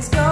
always go.